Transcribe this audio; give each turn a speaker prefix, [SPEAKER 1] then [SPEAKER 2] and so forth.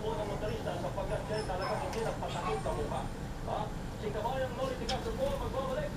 [SPEAKER 1] sumubo ng motorista sapagkat siya talaga hindi nagpatakit sa mukha. Ha? Si Kabayang Noli Picasso po magbabalik.